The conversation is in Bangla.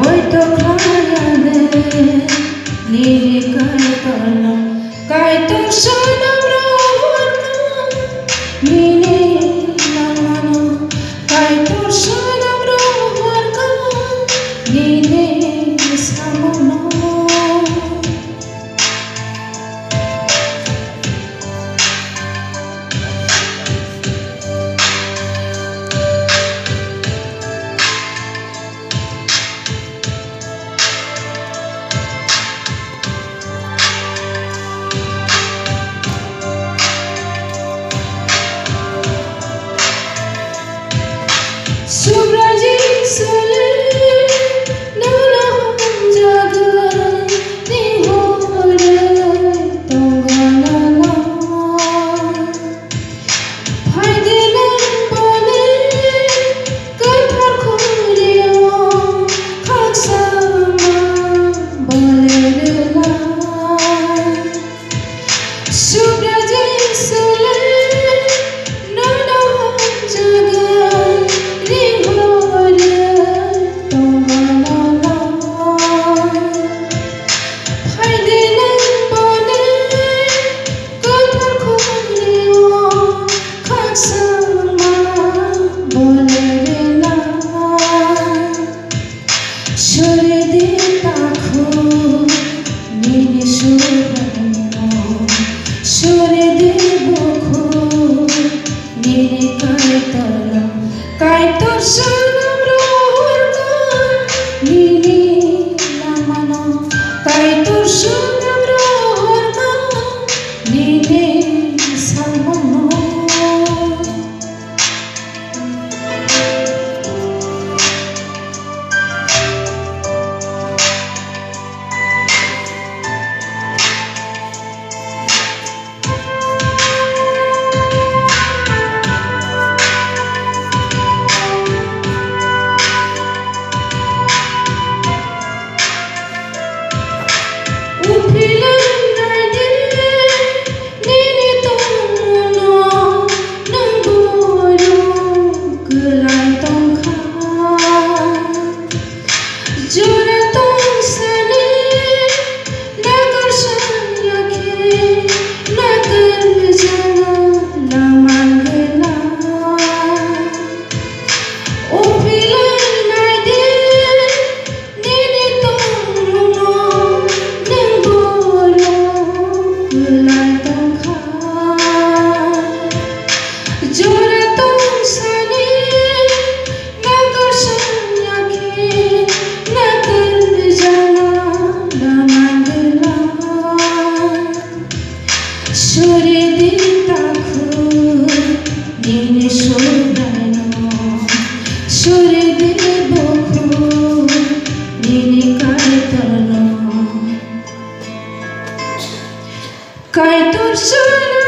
ওই তো খায়াদে নিরে কায়তন কায়তন সোনা মিনে দিনে সুরান সুরে দিনে বখু দিনে কায়তন কায়তর সুরা